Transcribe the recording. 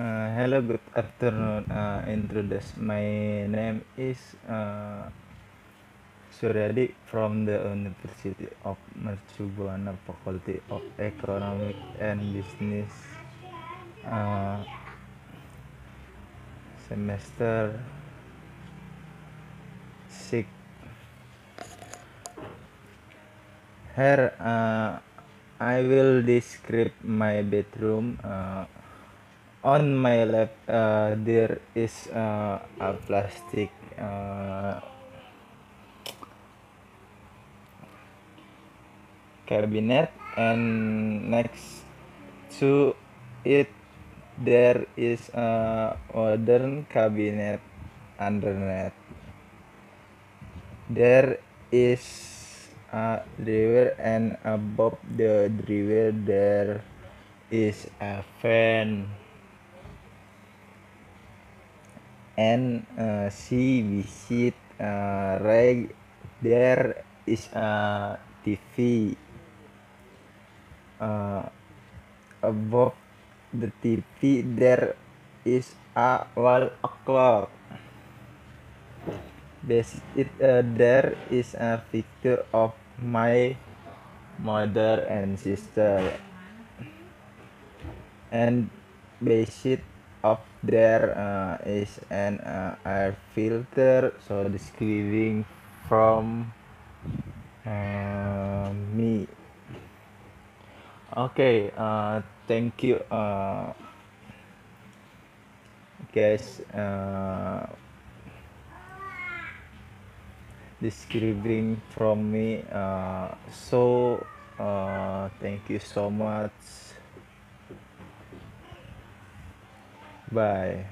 Uh, hello, good afternoon. Uh, introduce my name is uh, Suryadi from the University of Mercubuana Faculty of Economic and Business. Uh, semester six. Here, uh, I will describe my bedroom. Uh, on my left, uh, there is uh, a plastic uh, cabinet, and next to it, there is a modern cabinet underneath. There is a drawer, and above the drawer, there is a fan. And uh, she visit uh, right there is a TV uh, above the TV there is a wall clock Best it uh, there is a picture of my mother and sister. And basic up there uh, is an uh, air filter. So describing from uh, me. Okay uh, thank you uh, guys uh, describing from me uh, so uh, thank you so much Bye.